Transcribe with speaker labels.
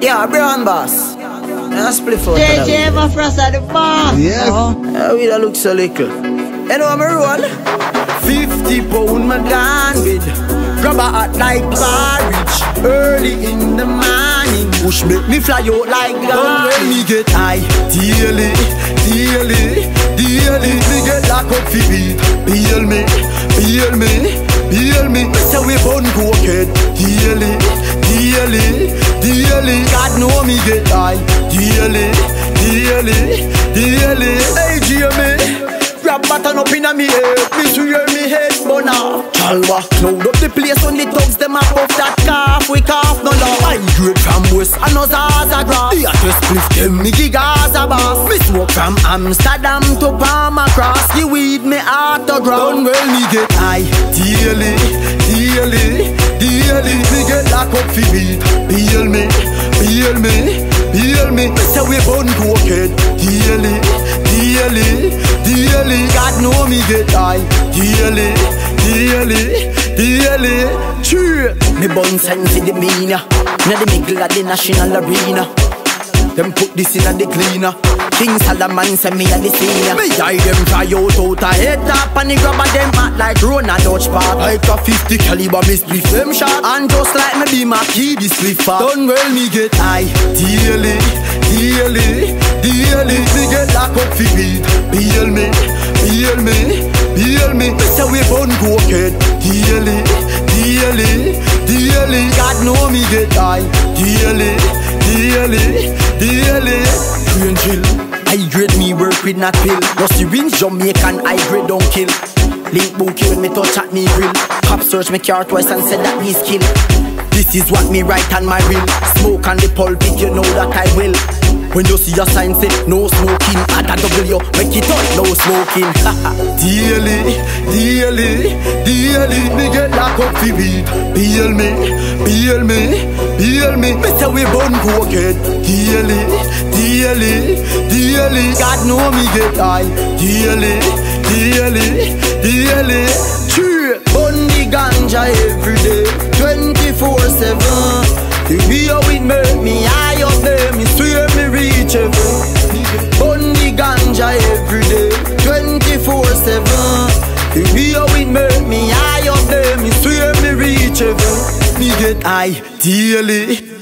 Speaker 1: Yeah, brown boss. Now split for
Speaker 2: JJevafrass the boss.
Speaker 3: Yes.
Speaker 1: Uh, we don't look so little. You know I'm a roll. 50 pound my gone with. Grab a hot like porridge. Early in the morning. Push make me fly out like God. When me get high, daily, daily, daily. Me get lock up for beat. Bail me, bail me, know me get high. Daily, daily, daily. Hey, Jamie. Grab button up in a me head. Me swear me head burner Chalwa Cloud up the place when the thugs them a puff that cough. We cough no love I grade from West and no Zaza grass. The hottest spliff them me give Gaza boss Me smoke from Amsterdam to Palma Cross The weed me autograph Done well me get high. Daily, daily, daily. Me get lock up for beat Bail me, bail me, bail me say we bun cokehead Daily, daily, daily God know me get high. Daily, daily, daily True Me bun sense the meaner. Inna the middle of the national arena. Them put this in a the cleaner. King Solomon say me a the senior. Me eye them try out out a head top And the grab of them act like Rona Dutch Park. Like a 50 caliber me split them shot. And just like me be my key this split fat Done well me get high. Daily, daily, daily Me get lock up for beat Bail me, bail me, bail me. Say we bun go kid Daily, daily, daily God know me get high. Daily, daily, daily Green chill I grade me work with not pill No syringe Jamaican I grade don't kill. Link bookie when me touch at me grill. Cop search me car twice and said that me skill This is what me write on my reel. Smoke on the pulpit you know that I will. When you see a sign say no smoking. Add a W, make it up, no smoking. Daily, daily, daily Me get lock up for beat Bail me, bail me, bail me. Me say we bun cokehead Daily, daily, daily God know me get high. Daily, daily, daily True, bun the ganja every day 24-7 the way how it make me high up there Me swear me reach ganja every day 24-7 The way how it make me high up there Me swear me reach heaven. Me get high daily